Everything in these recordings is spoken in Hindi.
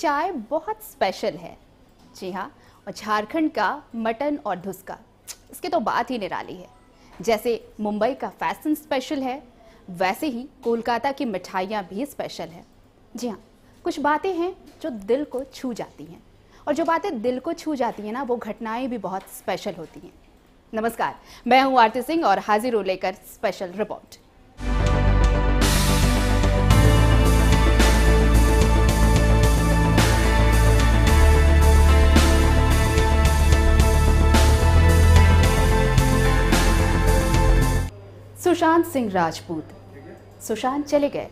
चाय बहुत स्पेशल है। जी हाँ और झारखंड का मटन और धुसका, इसकी तो बात ही निराली है। जैसे मुंबई का फ़ैशन स्पेशल है, वैसे ही कोलकाता की मिठाइयाँ भी स्पेशल है। जी हाँ कुछ बातें हैं जो दिल को छू जाती हैं, और जो बातें दिल को छू जाती हैं ना, वो घटनाएँ भी बहुत स्पेशल होती हैं। नमस्कार, मैं हूँ आरती सिंह और हाजिर हूँ लेकर स्पेशल रिपोर्ट सुशांत सिंह राजपूत। सुशांत चले गए,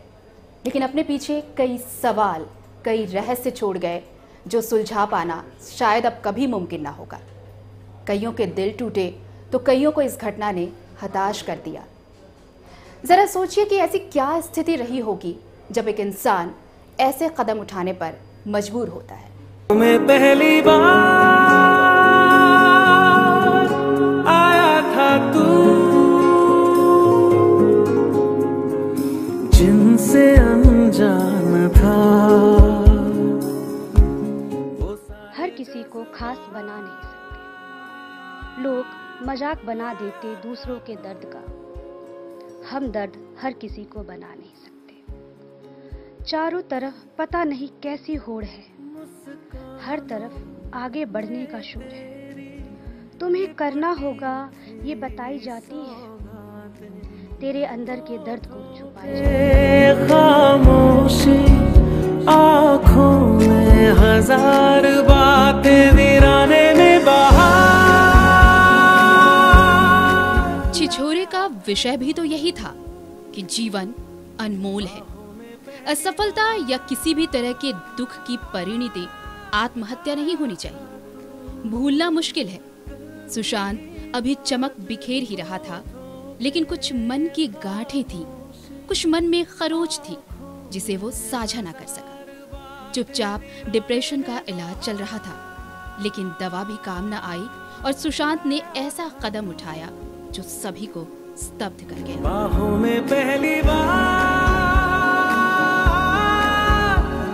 लेकिन अपने पीछे कई सवाल, कई रहस्य छोड़ गए, जो सुलझा पाना शायद अब कभी मुमकिन ना होगा। कईयों के दिल टूटे तो कईयों को इस घटना ने हताश कर दिया। जरा सोचिए कि ऐसी क्या स्थिति रही होगी, जब एक इंसान ऐसे कदम उठाने पर मजबूर होता है। मैं पहली बार आया था तू जिनसे अनजान था। हर किसी को खास बना नहीं सकते। लोग मज़ाक बना देते दूसरों के दर्द का। हम दर्द हर किसी को बना नहीं सकते। चारों तरफ़ पता नहीं कैसी होड़ है। हर तरफ़ आगे बढ़ने का शोर है। तुम्हें करना होगा, ये बताई जाती है। तेरे अंदर के दर्द को जाती खामोशी आँखों में हज़ार बातें वीराने में बहा छिछोरे का विषय भी तो यही था कि जीवन अनमोल है। असफलता या किसी भी तरह के दुख की परिणति आत्महत्या नहीं होनी चाहिए। भूलना मुश्किल है। सुशांत अभी चमक बिखेर ही रहा था। लेकिन कुछ मन की गांठें थी। कुछ मन में खरोच थी, जिसे वो साझा ना कर सका। चुपचाप डिप्रेशन का इलाज चल रहा था, लेकिन दवा भी काम ना आई और सुशांत ने ऐसा कदम उठाया जो सभी को स्तब्ध कर गया। बाहों में पहली बार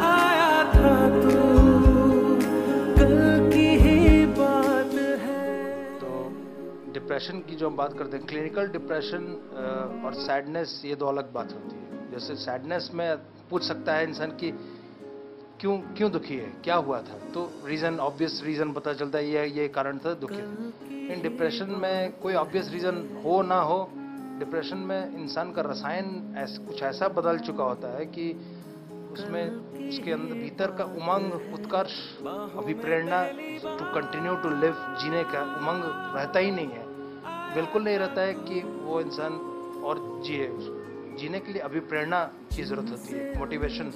आया था तू। डिप्रेशन की जो हम बात करते हैं क्लिनिकल डिप्रेशन और सैडनेस ये दो अलग बात होती है। जैसे सैडनेस में पूछ सकता है इंसान कि क्यों क्यों दुखी है क्या हुआ था? तो रीज़न ऑब्वियस रीज़न पता चलता है ये ये कारण था दुखी। इन डिप्रेशन में कोई ऑब्वियस रीज़न हो ना हो डिप्रेशन में इंसान का रसायन ऐस, कुछ ऐसा बदल चुका होता है कि उसमें उसके अंदर भीतर का उमंग उत्कर्ष अभिप्रेरणा टू कंटिन्यू टू लिव जीने का उमंग रहता ही नहीं है। बिल्कुल नहीं रहता है कि वो इंसान और जिए जीने के लिए अभिप्रेरणा की ज़रूरत होती है मोटिवेशन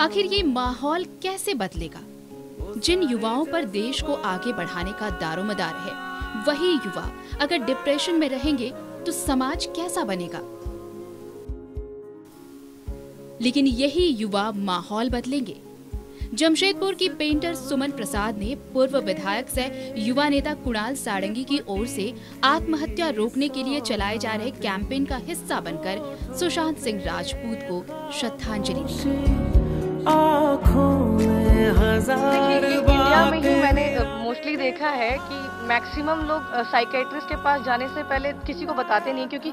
आखिर ये माहौल कैसे बदलेगा? जिन युवाओं पर देश को आगे बढ़ाने का दारोमदार है, वही युवा अगर डिप्रेशन में रहेंगे तो समाज कैसा बनेगा? लेकिन यही युवा माहौल बदलेंगे। जमशेदपुर की पेंटर सुमन प्रसाद ने पूर्व विधायक से युवा नेता कुणाल सारंगी की ओर से आत्महत्या रोकने के लिए चलाए जा रहे कैंपेन का हिस्सा बनकर सुशांत सिंह राजपूत को श्रद्धांजलि दी। इंडिया में ही मैंने मोस्टली देखा है कि मैक्सिमम लोग साइकेट्रिस्ट के पास जाने से पहले किसी को बताते नहीं क्योंकि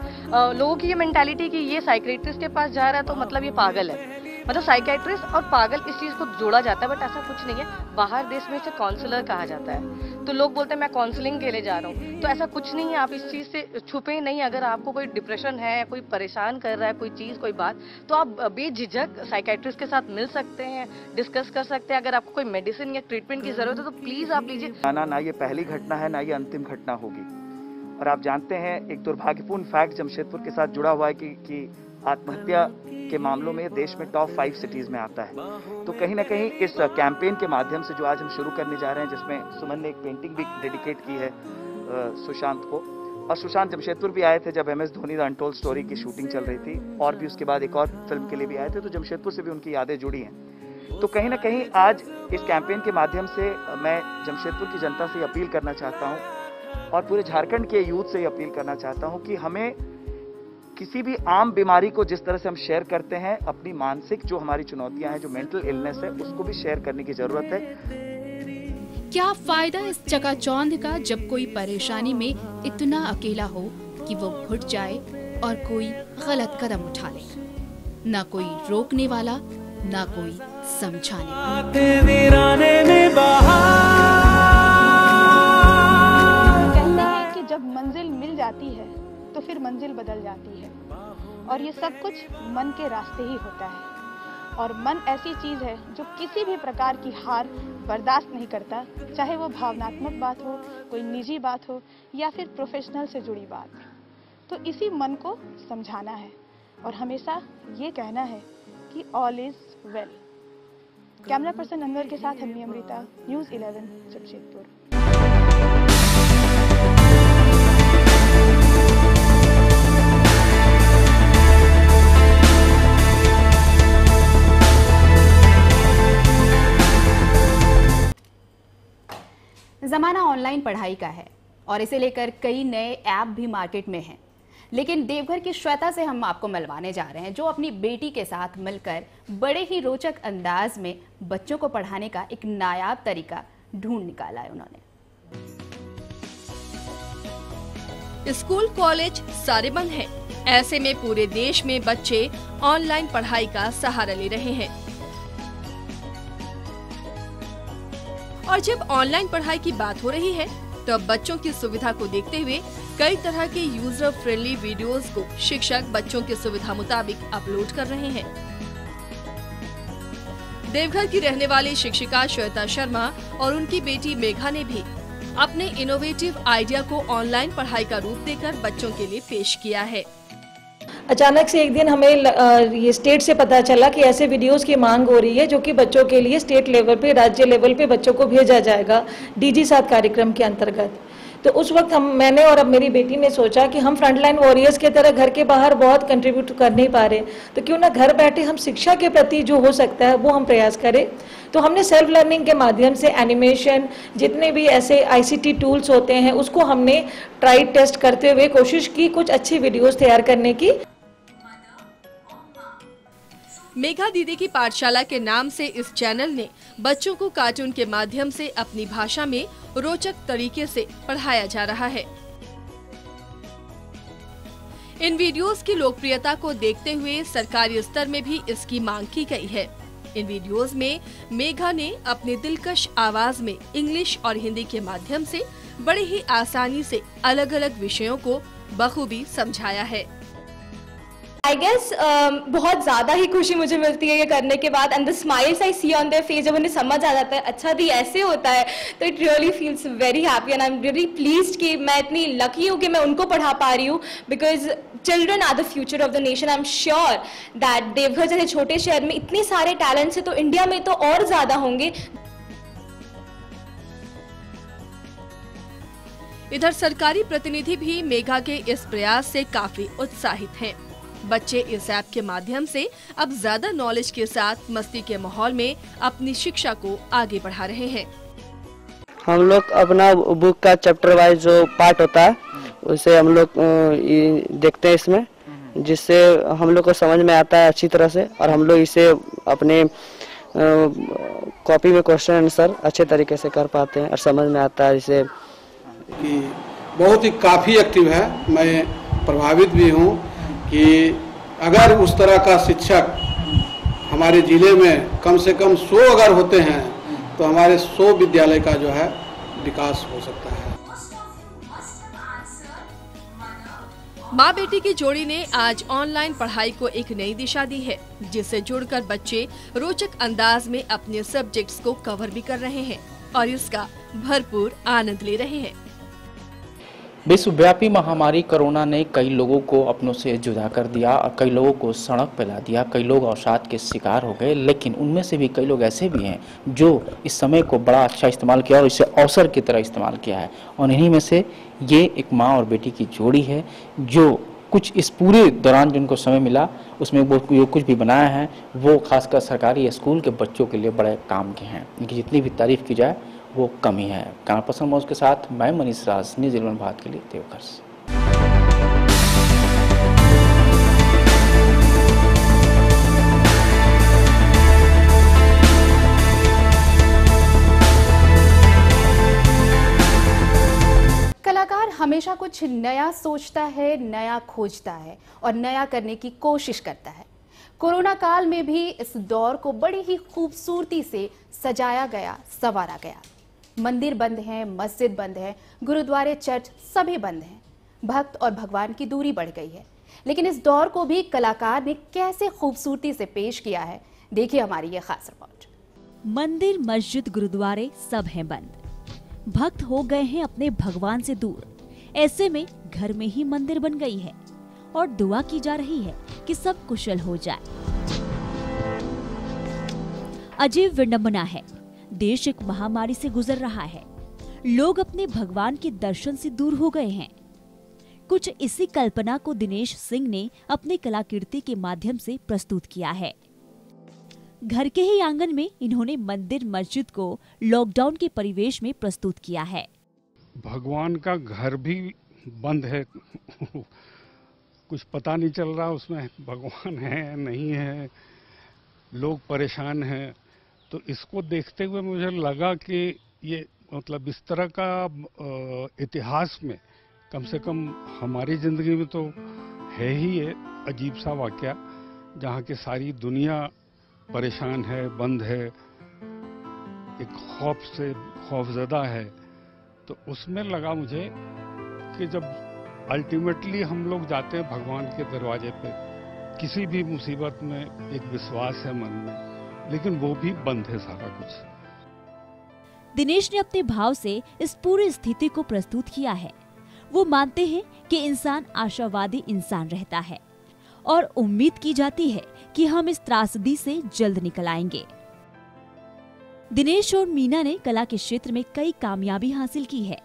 लोगों की ये मेंटालिटी कि ये साइकेट्रिस्ट के पास जा रहा है तो मतलब ये पागल है। मतलब साइकेट्रिस्ट और पागल इस चीज़ को जोड़ा जाता है बट ऐसा कुछ नहीं है। बाहर देश में इसे काउंसलर कहा जाता है। तो लोग बोलते हैं मैं काउंसलिंग के लिए जा रहा हूँ। तो ऐसा कुछ नहीं है आप इस चीज़ से छुपे नहीं अगर आपको कोई डिप्रेशन है कोई परेशान कर रहा है कोई चीज़ कोई बात तो आप बेझिझक साइकेट्रिस्ट के साथ मिल सकते हैं डिस्कस कर सकते हैं। अगर आपको कोई मेडिसिन या ट्रीटमेंट की ज़रूरत है तो प्लीज़ आप लीजिए। आना ना ये पहली घटना है ना ये अंतिम घटना होगी। और आप जानते हैं एक दुर्भाग्यपूर्ण फैक्ट जमशेदपुर के साथ जुड़ा हुआ है कि, कि आत्महत्या के मामलों में देश में टॉप फाइव सिटीज़ में आता है। तो कहीं ना कहीं इस कैंपेन के माध्यम से जो आज हम शुरू करने जा रहे हैं, जिसमें सुमन ने एक पेंटिंग भी डेडिकेट की है सुशांत को। और सुशांत जमशेदपुर भी आए थे जब M S Dhoni the untold story की शूटिंग चल रही थी। और भी उसके बाद एक और फ़िल्म के लिए भी आए थे तो जमशेदपुर से भी उनकी यादें जुड़ी हैं। तो कहीं ना कहीं आज इस कैंपेन के माध्यम से मैं जमशेदपुर की जनता से अपील करना चाहता हूँ, और पूरे झारखंड के यूथ से अपील करना चाहता हूँ कि हमें किसी भी आम बीमारी को जिस तरह से हम शेयर करते हैं अपनी मानसिक जो हमारी चुनौतियाँ हैं जो मेंटल इलनेस है उसको भी शेयर करने की ज़रूरत है। क्या फ़ायदा इस चकाचौंध का जब कोई परेशानी में इतना अकेला हो कि वो घुट जाए और कोई गलत कदम उठा ले? ना कोई रोकने वाला ना कोई समझाने वाला। कहते हैं कि जब मंजिल मिल जाती है तो फिर मंजिल बदल जाती है। और ये सब कुछ मन के रास्ते ही होता है। और मन ऐसी चीज़ है जो किसी भी प्रकार की हार बर्दाश्त नहीं करता, चाहे वो भावनात्मक बात हो, कोई निजी बात हो, या फिर प्रोफेशनल से जुड़ी बात। तो इसी मन को समझाना है। और हमेशा ये कहना है कि all is well camera person Anwar के साथ हमी अमृता न्यूज़ 11 जमशेदपुर। जमाना ऑनलाइन पढ़ाई का है और इसे लेकर कई नए ऐप भी मार्केट में हैं। लेकिन देवघर की श्वेता से हम आपको मिलवाने जा रहे हैं, जो अपनी बेटी के साथ मिलकर बड़े ही रोचक अंदाज में बच्चों को पढ़ाने का एक नायाब तरीका ढूंढ निकाला है उन्होंने। स्कूल, कॉलेज सारे बंद हैं। ऐसे में पूरे देश में बच्चे ऑनलाइन पढ़ाई का सहारा ले रहे हैं। और जब ऑनलाइन पढ़ाई की बात हो रही है तो अब बच्चों की सुविधा को देखते हुए कई तरह के यूज़र फ्रेंडली वीडियोस को शिक्षक बच्चों की सुविधा मुताबिक अपलोड कर रहे हैं। देवघर की रहने वाली शिक्षिका श्वेता शर्मा और उनकी बेटी मेघा ने भी अपने इनोवेटिव आइडिया को ऑनलाइन पढ़ाई का रूप देकर बच्चों के लिए पेश किया है। अचानक से एक दिन हमें ये स्टेट से पता चला कि ऐसे वीडियोस की मांग हो रही है जो कि बच्चों के लिए स्टेट लेवल पे, राज्य लेवल पे बच्चों को भेजा जाएगा डीजी साथ कार्यक्रम के अंतर्गत। तो उस वक्त हम, मैंने और अब मेरी बेटी ने सोचा कि हम फ्रंटलाइन वॉरियर्स की तरह घर के बाहर बहुत कंट्रीब्यूट कर नहीं पा रहे। तो क्यों ना घर बैठे हम शिक्षा के प्रति जो हो सकता है वो हम प्रयास करें। तो हमने सेल्फ लर्निंग के माध्यम से एनिमेशन जितने भी ऐसे आईसीटी टूल्स होते हैं, उसको हमने ट्राई टेस्ट करते हुए कोशिश की कुछ अच्छी वीडियोस तैयार करने की। मेघा दीदी की पाठशाला के नाम से इस चैनल ने बच्चों को कार्टून के माध्यम से अपनी भाषा में रोचक तरीके से पढ़ाया जा रहा है। इन वीडियोस की लोकप्रियता को देखते हुए सरकारी स्तर में भी इसकी मांग की गई है। इन वीडियोस में मेघा ने अपने दिलकश आवाज़ में इंग्लिश और हिंदी के माध्यम से बड़े ही आसानी से अलग अलग विषयों को बखूबी समझाया है। आई गेस बहुत ज़्यादा ही खुशी मुझे मिलती है ये करने के बाद and the smiles I see on their face जब उन्हें समझ आ जाता है अच्छा दी ऐसे होता है तो it really feels very happy and I am really pleased कि मैं इतनी लकी हूँ कि मैं उनको पढ़ा पा रही हूँ because children are the future of the nation I am sure that Deoghar जैसे छोटे शहर में इतने सारे टैलेंट्स हैं तो इंडिया में तो और ज़्यादा होंगे इधर सरकारी प्रतिनिधि भी मेघा के इस प्रयास से काफ़ी उत्साहित हैं। बच्चे इस ऐप के माध्यम से अब ज़्यादा नॉलेज के साथ मस्ती के माहौल में अपनी शिक्षा को आगे बढ़ा रहे हैं। हम लोग अपना बुक का चैप्टर वाइज जो पार्ट होता है उसे हम लोग देखते हैं इसमें जिससे हम लोग को समझ में आता है अच्छी तरह से और हम लोग इसे अपने कॉपी में क्वेश्चन आंसर अच्छे तरीके से कर पाते हैं और समझ में आता है इसे। कि बहुत ही काफ़ी एक्टिव है। मैं प्रभावित भी हूँ। कि अगर उस तरह का शिक्षक हमारे ज़िले में कम से कम 100 अगर होते हैं तो हमारे 100 विद्यालय का जो है विकास हो सकता है। माँ बेटी की जोड़ी ने आज ऑनलाइन पढ़ाई को एक नई दिशा दी है जिससे जुड़कर बच्चे रोचक अंदाज में अपने सब्जेक्ट्स को कवर भी कर रहे हैं और इसका भरपूर आनंद ले रहे हैं। विश्वव्यापी महामारी कोरोना ने कई लोगों को अपनों से जुदा कर दिया और कई लोगों को सड़क पर ला दिया, कई लोग अवसाद के शिकार हो गए, लेकिन उनमें से भी कई लोग ऐसे भी हैं जो इस समय को बड़ा अच्छा इस्तेमाल किया और इसे अवसर की तरह इस्तेमाल किया है। और इन्हीं में से ये एक माँ और बेटी की जोड़ी है, जो कुछ इस पूरे दौरान जो उनको समय मिला, उसमें वो जो कुछ भी बनाया है, वो खासकर सरकारी स्कूल के बच्चों के लिए बड़े काम के हैं। इनकी जितनी भी तारीफ़ की जाए वो कमी है। कानापसंद मौज के साथ मैं मनीष राज न्यूज़ इलेवन भारत के लिए देवघर से हमेशा कुछ नया सोचता है, नया खोजता है और नया करने की कोशिश करता है। कोरोना काल में भी इस दौर को बड़ी ही खूबसूरती से सजाया गया, सवारा गया। मंदिर बंद हैं, मस्जिद बंद है, गुरुद्वारे, चर्च सभी बंद हैं। भक्त और भगवान की दूरी बढ़ गई है। लेकिन इस दौर को भी कलाकार ने कैसे खूबसूरती से पेश किया है, देखिए हमारी ये खास रिपोर्ट। मंदिर, मस्जिद, गुरुद्वारे सब हैं बंद। भक्त हो गए हैं अपने भगवान से दूर। ऐसे में घर में ही मंदिर बन गई है और दुआ की जा रही है कि सब कुशल हो जाए। अजीब विडम्बना है। देश एक महामारी से गुजर रहा है। लोग अपने भगवान के दर्शन से दूर हो गए हैं। कुछ इसी कल्पना को दिनेश सिंह ने अपनी कलाकृति के माध्यम से प्रस्तुत किया है। घर के ही आँगन में इन्होंने मंदिर मस्जिद को लॉकडाउन के परिवेश में प्रस्तुत किया है। भगवान का घर भी बंद है। कुछ पता नहीं चल रहा उसमें, भगवान है, नहीं है। लोग परेशान हैं। तो इसको देखते हुए मुझे लगा कि ये मतलब इस तरह का इतिहास में कम से कम हमारी ज़िंदगी में तो है ही ये अजीब सा वाक्य जहाँ की सारी दुनिया परेशान है बंद है एक खौफ से खौफजदा है। तो उसमें लगा मुझे कि जब अल्टीमेटली हम लोग जाते हैं भगवान के दरवाजे पे किसी भी मुसीबत में एक विश्वास है मन में। लेकिन वो भी बंद है सारा कुछ। दिनेश ने अपने भाव से इस पूरी स्थिति को प्रस्तुत किया है। वो मानते हैं कि इंसान आशावादी इंसान रहता है और उम्मीद की जाती है कि हम इस त्रासदी से जल्द निकल आएँगे। दिनेश और मीना ने कला के क्षेत्र में कई कामयाबी हासिल की है।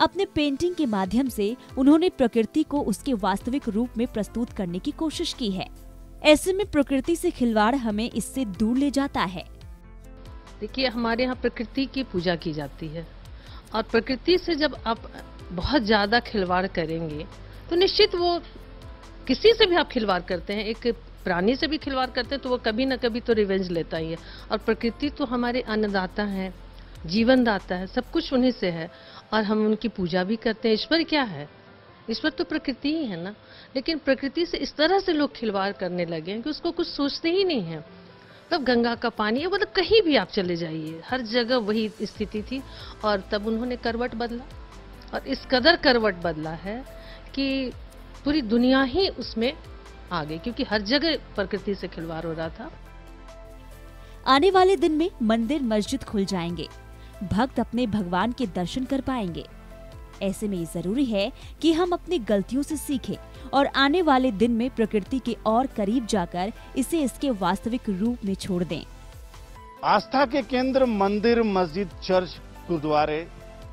अपने पेंटिंग के माध्यम से उन्होंने प्रकृति को उसके वास्तविक रूप में प्रस्तुत करने की कोशिश की है। ऐसे में प्रकृति से खिलवाड़ हमें इससे दूर ले जाता है। देखिए, हमारे यहाँ प्रकृति की पूजा की जाती है। और प्रकृति से जब आप बहुत ज़्यादा खिलवाड़ करेंगे तो निश्चित वो किसी से भी आप खिलवाड़ करते हैं। एक प्राणी से भी खिलवाड़ करते हैं तो वो कभी ना कभी तो रिवेंज लेता ही है। और प्रकृति तो हमारे अन्नदाता है जीवन दाता है, सब कुछ उन्हीं से है। और हम उनकी पूजा भी करते हैं। ईश्वर क्या है? ईश्वर तो प्रकृति ही है ना। लेकिन प्रकृति से इस तरह से लोग खिलवाड़ करने लगे हैं कि उसको कुछ सोचते ही नहीं है। तब गंगा का पानी मतलब कहीं भी आप चले जाइए, हर जगह वही स्थिति थी और तब उन्होंने करवट बदला। और इस कदर करवट बदला है कि पूरी दुनिया ही उसमें आ गई क्योंकि हर जगह प्रकृति से खिलवाड़ हो रहा था। आने वाले दिन में मंदिर मस्जिद खुल जाएँगे। भक्त अपने भगवान के दर्शन कर पाएँगे। ऐसे में ज़रूरी है कि हम अपनी गलतियों से सीखें और आने वाले दिन में प्रकृति के और करीब जाकर इसे इसके वास्तविक रूप में छोड़ दें। आस्था के केंद्र, मंदिर, मस्जिद, चर्च, गुरुद्वारे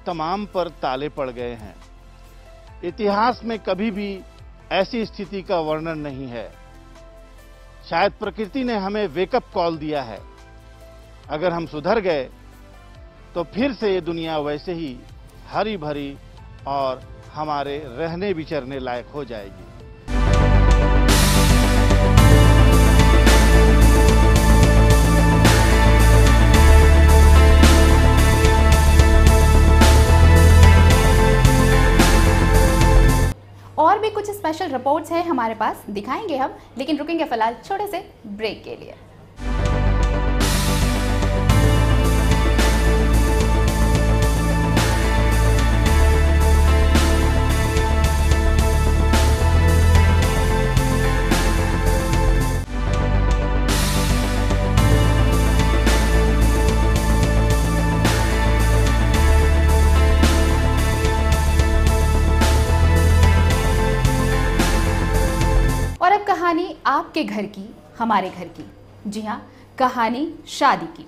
तमाम पर ताले पड़ गए हैं। इतिहास में कभी भी ऐसी स्थिति का वर्णन नहीं है। शायद प्रकृति ने हमें वेकअप कॉल दिया है। अगर हम सुधर गए तो फिर से ये दुनिया वैसे ही हरी भरी और हमारे रहने विचरने लायक हो जाएगी। और भी कुछ स्पेशल रिपोर्ट्स हैं हमारे पास, दिखाएँगे हम, लेकिन रुकेंगे फ़िलहाल छोटे से ब्रेक के लिए। आपके घर की, हमारे घर की। जी हाँ कहानी शादी की।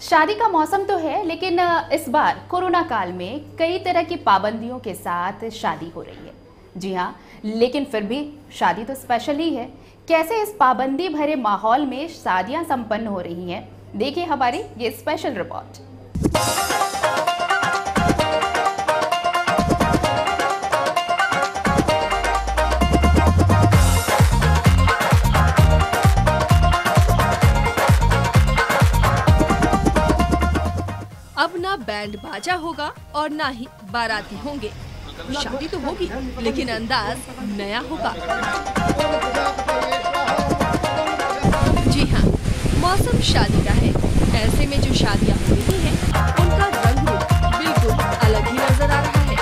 शादी का मौसम तो है, लेकिन इस बार कोरोना काल में कई तरह की पाबंदियों के साथ शादी हो रही है। जी हाँ लेकिन फिर भी शादी तो स्पेशल ही है। कैसे इस पाबंदी भरे माहौल में शादियाँ संपन्न हो रही हैं, देखिए हमारी ये स्पेशल रिपोर्ट बैंड बाजा होगा और ना ही बाराती होंगे। शादी तो होगी, लेकिन अंदाज नया होगा। जी हाँ मौसम शादी का है। ऐसे में जो शादियाँ हो रही हैं, उनका रंग बिल्कुल अलग ही नज़र आ रहा है।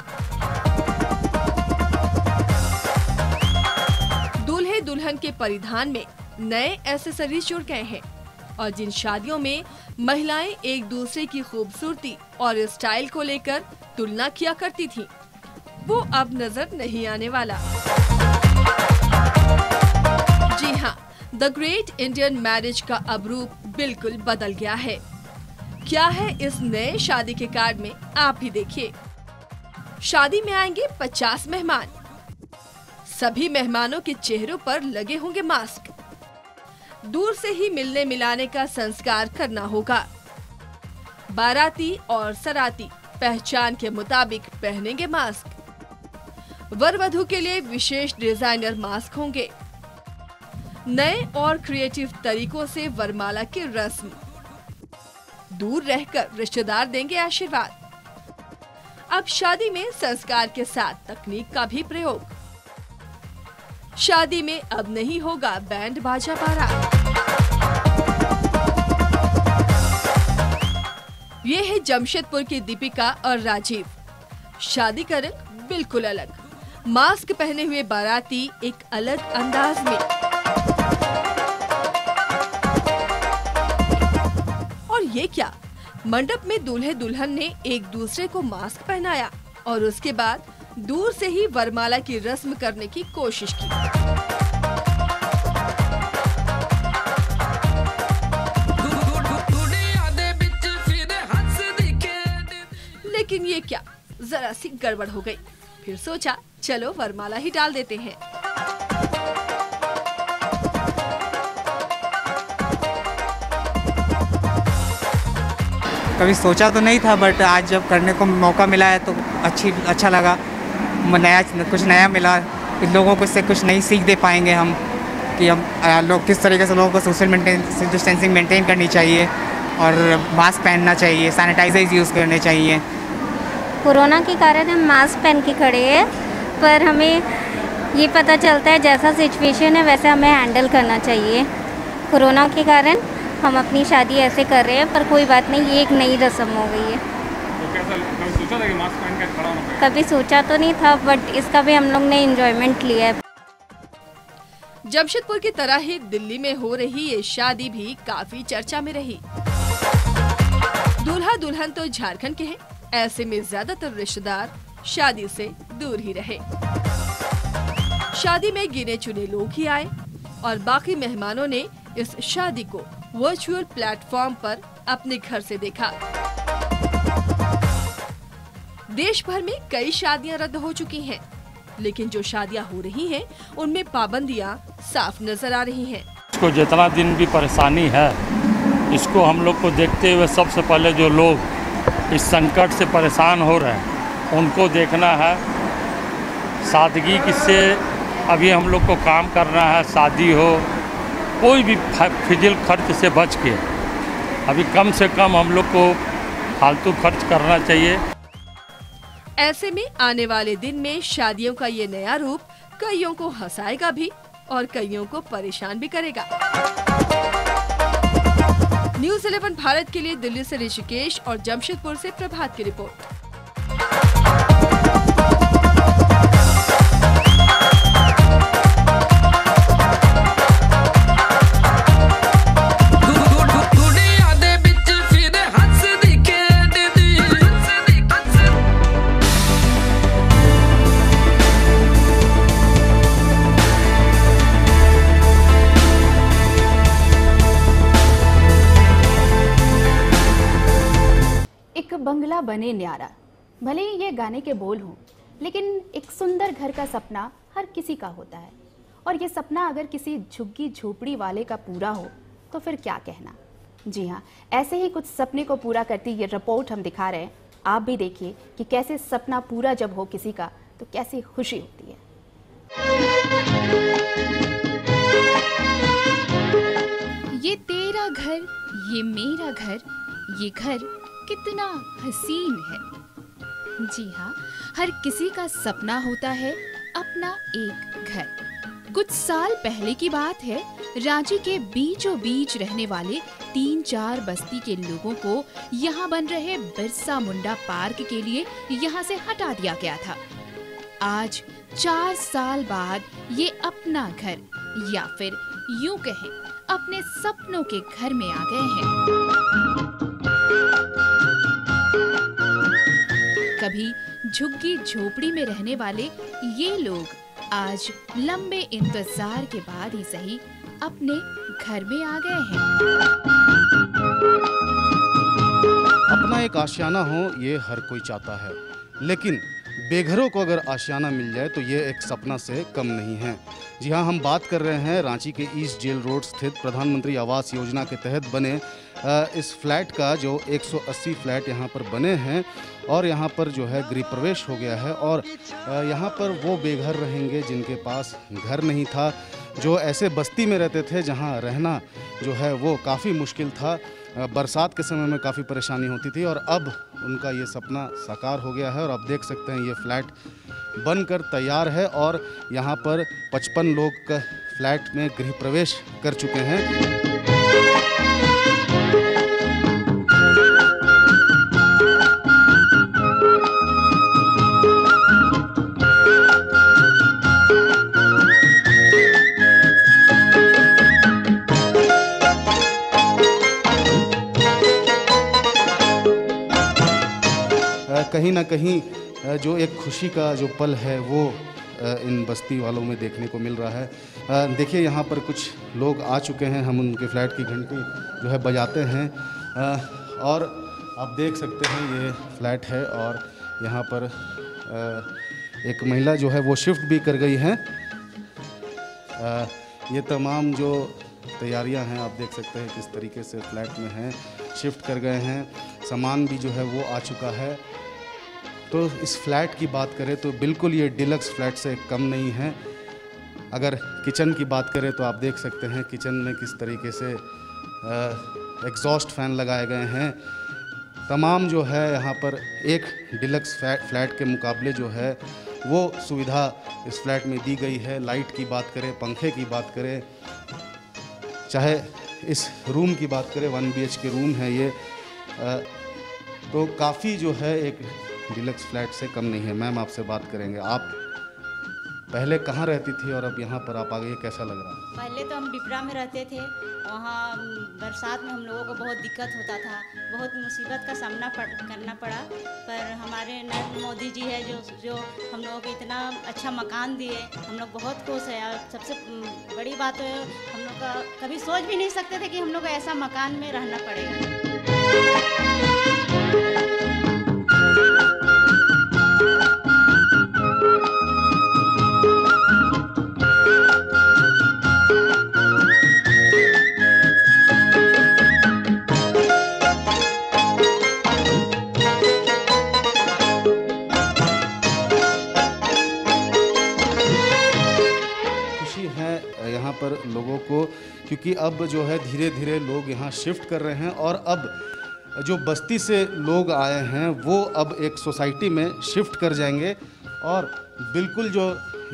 दूल्हे दुल्हन के परिधान में नए एसेसरीज जुड़ गए हैं। और जिन शादियों में महिलाएँ एक दूसरे की खूबसूरती और स्टाइल को लेकर तुलना किया करती थीं, वो अब नज़र नहीं आने वाला। जी हाँ द ग्रेट इंडियन मैरिज का अब रूप बिल्कुल बदल गया है। क्या है इस नए शादी के कार्ड में आप ही देखिए। शादी में आएँगे 50 मेहमान। सभी मेहमानों के चेहरों पर लगे होंगे मास्क। दूर से ही मिलने मिलाने का संस्कार करना होगा। बाराती और सराती पहचान के मुताबिक पहनेंगे मास्क। वर वधु के लिए विशेष डिज़ाइनर मास्क होंगे। नए और क्रिएटिव तरीकों से वरमाला की रस्म। दूर रहकर रिश्तेदार देंगे आशीर्वाद। अब शादी में संस्कार के साथ तकनीक का भी प्रयोग। शादी में अब नहीं होगा बैंड बाजा बारात। ये है जमशेदपुर की दीपिका और राजीव। शादी का रंग बिल्कुल अलग। मास्क पहने हुए बाराती एक अलग अंदाज में। और ये क्या? मंडप में दूल्हे दुल्हन ने एक दूसरे को मास्क पहनाया और उसके बाद दूर से ही वरमाला की रस्म करने की कोशिश की। जरा सी गड़बड़ हो गई। फिर सोचा, चलो वरमाला ही डाल देते हैं। कभी सोचा तो नहीं था बट आज जब करने को मौका मिला है तो अच्छी अच्छा लगा। नया, कुछ नया मिला। लोगों को इससे कुछ नई सीख दे पाएँगे हम, कि हम लोग किस तरीके से लोगों को सोशल डिस्टेंसिंग मेंटेन करनी चाहिए और मास्क पहनना चाहिए सैनिटाइजर्स यूज़ करने चाहिए। कोरोना के कारण हम मास्क पहन के खड़े हैं पर हमें ये पता चलता है जैसा सिचुएशन है वैसे हमें हैंडल करना चाहिए। कोरोना के कारण हम अपनी शादी ऐसे कर रहे हैं पर कोई बात नहीं ये एक नई रस्म हो गई है। तो कभी सोचा था कि मास्क पहन कर खड़ा होना कभी सोचा तो नहीं था बट इसका भी हम लोग ने इंजॉयमेंट लिया है। जमशेदपुर की तरह ही दिल्ली में हो रही ये शादी भी काफ़ी चर्चा में रही। दूल्हा दुल्हन तो झारखंड के हैं ऐसे में ज़्यादातर रिश्तेदार शादी से दूर ही रहे शादी में गिने चुने लोग ही आए और बाकी मेहमानों ने इस शादी को वर्चुअल प्लेटफॉर्म पर अपने घर से देखा देश भर में कई शादियाँ रद्द हो चुकी हैं, लेकिन जो शादियाँ हो रही हैं, उनमें पाबंदियाँ साफ़ नज़र आ रही हैं। इसको जितना दिन भी परेशानी है इसको हम लोग को देखते हुए सबसे पहले जो लोग इस संकट से परेशान हो रहे हैं। उनको देखना है। सादगी किससे, अभी हम लोग को काम करना है, शादी हो, कोई भी फिजिल खर्च से बच के। अभी कम से कम हम लोग को फालतू खर्च करना चाहिए। ऐसे में आने वाले दिन में शादियों का ये नया रूप कईयों को हंसाएगा भी और कईयों को परेशान भी करेगा। न्यूज़ 11 भारत के लिए दिल्ली से ऋषिकेश और जमशेदपुर से प्रभात की रिपोर्ट। बने न्यारा। भले ही ये गाने के बोल हों, लेकिन एक सुंदर घर का सपना हर किसी का होता है। और ये सपना अगर किसी झुग्गी झोपड़ी वाले का पूरा हो तो फिर क्या कहना? जी हाँ ऐसे ही कुछ सपने को पूरा करती ये रिपोर्ट हम दिखा रहे हैं। आप भी देखिए कि कैसे सपना पूरा जब हो किसी का तो कैसी खुशी होती है। ये तेरा घर, ये मेरा घर, ये घर कितना हसीन है। जी हाँ हर किसी का सपना होता है अपना एक घर। कुछ साल पहले की बात है, रांची के बीचों बीच रहने वाले तीन चार बस्ती के लोगों को यहाँ बन रहे बिरसा मुंडा पार्क के लिए यहाँ से हटा दिया गया था। आज चार साल बाद ये अपना घर, या फिर यूँ कहें, अपने सपनों के घर में आ गए हैं। कभी झुग्गी झोपड़ी में रहने वाले ये लोग आज लंबे इंतज़ार के बाद ही सही अपने घर में आ गए हैं। अपना एक आशियाना हो, ये हर कोई चाहता है। लेकिन बेघरों को अगर आशियाना मिल जाए तो ये एक सपना से कम नहीं है। जी हाँ हम बात कर रहे हैं, रांची के ईस्ट जेल रोड स्थित प्रधानमंत्री आवास योजना के तहत बने इस फ्लैट का जो 180 फ्लैट यहाँ पर बने हैं और यहाँ पर जो है गृह प्रवेश हो गया है और यहाँ पर वो बेघर रहेंगे जिनके पास घर नहीं था, जो ऐसे बस्ती में रहते थे जहाँ रहना जो है वो काफ़ी मुश्किल था। बरसात के समय में काफ़ी परेशानी होती थी और अब उनका ये सपना साकार हो गया है और आप देख सकते हैं ये फ्लैट बनकर तैयार है और यहाँ पर 55 लोग फ्लैट में गृह प्रवेश कर चुके हैं। कहीं ना कहीं जो एक खुशी का जो पल है वो इन बस्ती वालों में देखने को मिल रहा है। देखिए, यहाँ पर कुछ लोग आ चुके हैं। हम उनके फ्लैट की घंटी जो है बजाते हैं। और आप देख सकते हैं, ये फ्लैट है और यहाँ पर एक महिला जो है वो शिफ्ट भी कर गई हैं। ये तमाम जो तैयारियाँ हैं, आप देख सकते हैं किस तरीके से फ्लैट में हैं, शिफ्ट कर गए हैं। सामान भी जो है वो आ चुका है। तो इस फ्लैट की बात करें तो बिल्कुल ये डिलक्स फ्लैट से कम नहीं है। अगर किचन की बात करें तो आप देख सकते हैं किचन में किस तरीके से एग्जॉस्ट फ़ैन लगाए गए हैं। तमाम जो है यहाँ पर एक डिलक्स फ्लैट के मुकाबले जो है, वो सुविधा इस फ्लैट में दी गई है। लाइट की बात करें, पंखे की बात करें, चाहे इस रूम की बात करें वन बी के रूम है ये। तो काफ़ी जो है एक डिलक्स फ्लैट से कम नहीं है। मैम आपसे बात करेंगे। आप पहले कहाँ रहती थी और अब यहाँ पर आप आ गए कैसा लग रहा है? पहले तो हम डिपरा में रहते थे। वहाँ बरसात में हम लोगों को बहुत दिक्कत होता था। बहुत मुसीबत का सामना पड़, करना पड़ा। पर हमारे नरेंद्र मोदी जी है जो जो हम लोगों को इतना अच्छा मकान दिए। हम लोग बहुत खुश हैं। और सबसे बड़ी बात है हम लोग का कभी सोच भी नहीं सकते थे कि हम लोग को ऐसा मकान में रहना पड़ेगा। अब जो है धीरे धीरे लोग यहाँ शिफ्ट कर रहे हैं और अब जो बस्ती से लोग आए हैं, वो अब एक सोसाइटी में शिफ्ट कर जाएँगे और बिल्कुल जो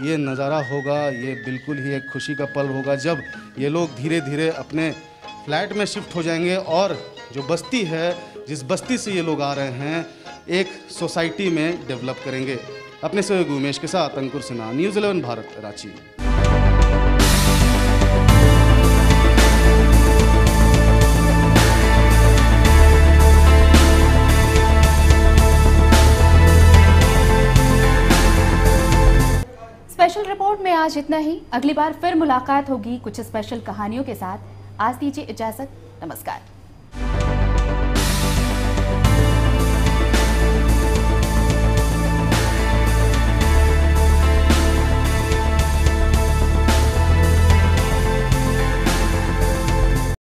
ये नज़ारा होगा, ये बिल्कुल ही एक खुशी का पल होगा जब ये लोग धीरे धीरे अपने फ्लैट में शिफ्ट हो जाएँगे और जो बस्ती है, जिस बस्ती से ये लोग आ रहे हैं, एक सोसाइटी में डेवलप करेंगे। अपने सहयोगी उमेश के साथ Ankur Sinha, news eleven Bharat, Ranchi. Report में आज इतना ही। अगली बार फिर मुलाकात होगी कुछ स्पेशल कहानियों के साथ। आज दीजिए इजाज़त। नमस्कार।